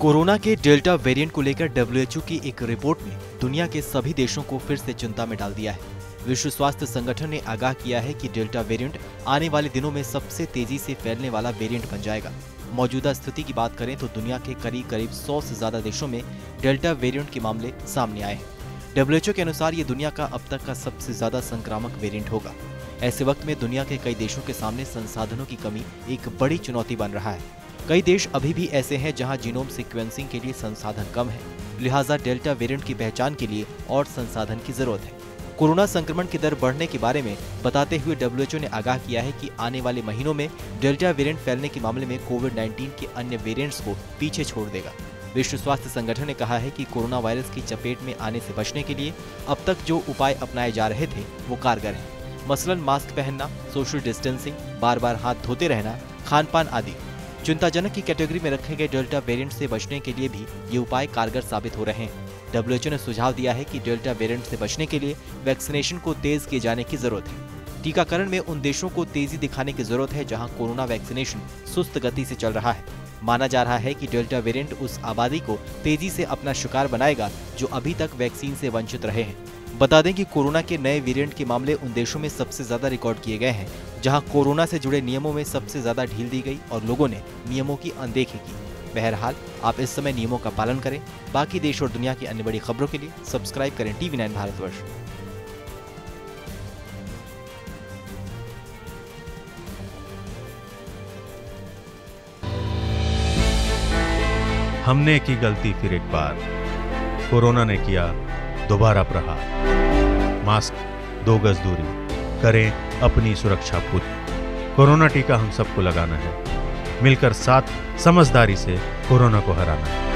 Corona के delta variant को लेकर डब्ल्यूएचओ की एक रिपोर्ट ने दुनिया के सभी देशों को फिर से चिंता में डाल दिया है। विश्व स्वास्थ्य संगठन ने आगाह किया है कि डेल्टा वेरिएंट आने वाले दिनों में सबसे तेज़ी से फैलने वाला वेरिएंट बन जाएगा। मौजूदा स्थिति की बात करें तो दुनिया के करीब करीब 100 से ज़्यादा देशों में डेल्टा वेरिएंट के मामले सामने आए हैं। डब्ल्यूएचओ के अनुसार ये दुनिया का अब तक का सबसे ज़्यादा संक्रामक वेरिएंट होगा। ऐसे वक्त में दुनिया के कई देशों के सामने संसाधनों की कमी एक बड़ी चुनौती बन रहा है। कई देश अभी भी ऐसे हैं जहाँ जीनोम सीक्वेंसिंग के लिए संसाधन कम है, लिहाजा डेल्टा वेरिएंट की पहचान के लिए और संसाधन की ज़रूरत है। कोरोना संक्रमण की दर बढ़ने के बारे में बताते हुए डब्ल्यूएचओ ने आगाह किया है कि आने वाले महीनों में डेल्टा वेरिएंट फैलने के मामले में कोविड 19 के अन्य वेरिएंट्स को पीछे छोड़ देगा। विश्व स्वास्थ्य संगठन ने कहा है कि कोरोना वायरस की चपेट में आने से बचने के लिए अब तक जो उपाय अपनाए जा रहे थे, वो कारगर हैं। मसलन मास्क पहनना, सोशल डिस्टेंसिंग बार बार हाथ धोते रहना खान पान आदि। चिंताजनक की कैटेगरी में रखे गए डेल्टा वेरिएंट से बचने के लिए भी ये उपाय कारगर साबित हो रहे हैं। डब्ल्यूएचओ ने सुझाव दिया है कि डेल्टा वेरिएंट से बचने के लिए वैक्सीनेशन को तेज किए जाने की ज़रूरत है। टीकाकरण में उन देशों को तेज़ी दिखाने की ज़रूरत है जहाँ कोरोना वैक्सीनेशन सुस्त गति से चल रहा है। माना जा रहा है कि डेल्टा वेरिएंट उस आबादी को तेज़ी से अपना शिकार बनाएगा जो अभी तक वैक्सीन से वंचित रहे हैं। बता दें कि कोरोना के नए वेरिएंट के मामले उन देशों में सबसे ज़्यादा रिकॉर्ड किए गए हैं, जहाँ कोरोना से जुड़े नियमों में सबसे ज़्यादा ढील दी गई और लोगों ने नियमों की अनदेखी की। बहरहाल, आप इस समय नियमों का पालन करें। बाकी देश और दुनिया की अन्य बड़ी खबरों के लिए सब्सक्राइब करें टीवी नाइन भारतवर्ष। हमने की गलती फिर एक बार। कोरोना ने किया दोबारा प्रहार। मास्क, दो गज दूरी। करें अपनी सुरक्षा पूरी कोरोना टीका हम सबको लगाना है। मिलकर साथ, समझदारी से कोरोना को हराना है।